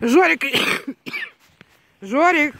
Жорик! Жорик!